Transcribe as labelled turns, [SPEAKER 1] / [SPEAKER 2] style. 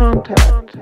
[SPEAKER 1] contact.